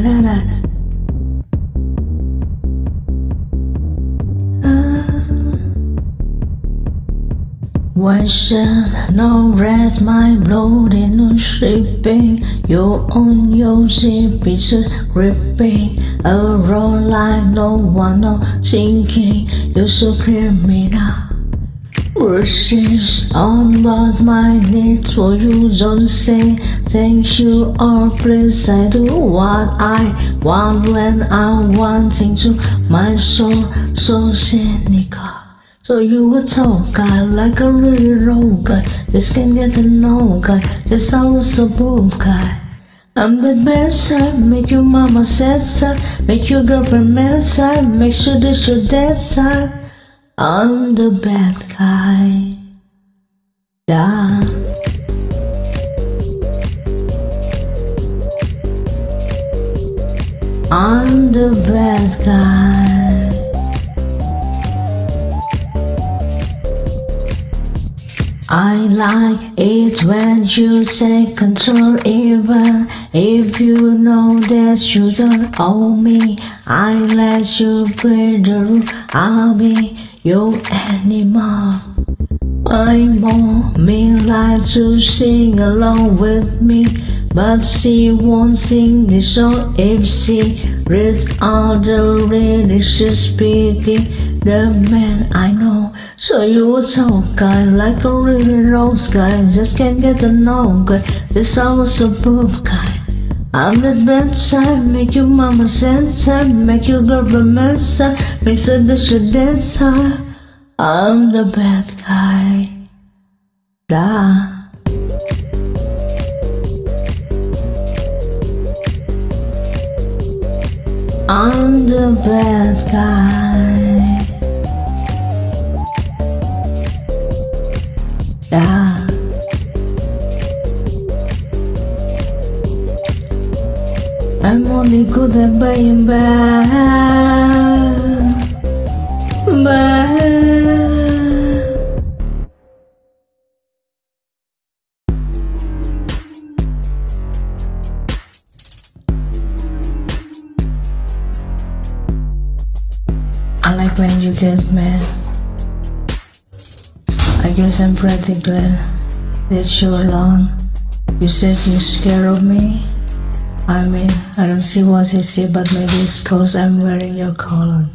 da. Ah. Why should no rest my blood in no sleeping? You're on your it's ripping a roll like no one no sinking. You're so now. Wishes on what my needs for you don't say thank you or please I do what I want when I want to. my soul so cynical. So you a tall guy, like a really old guy. This can get to know guy, this I was a boob guy. I'm the best side, make your mama sad side, make your girlfriend mad side, make sure this your dead side. I'm the bad guy. Da. I'm the bad guy. I like it when you take control even if you know that you don't owe me. I let you break the rule, I'll be your animal. I want me like to sing along with me, but she won't sing this song if she reads all the religious speaking. The man I know, so you a tall guy like a really rose guy, just can't get the know guy. This I was a proof guy. I'm the bad side, make your mama sad side, make your girlfriend mad side, make sure that she dead side. I'm the bad guy. Da. I'm the bad guy. Da. I'm only good at being bad. Like when you get mad. I guess I'm pretty glad that you're alone. You said you're scared of me. I mean, I don't see what you see, but maybe it's cause I'm wearing your collar.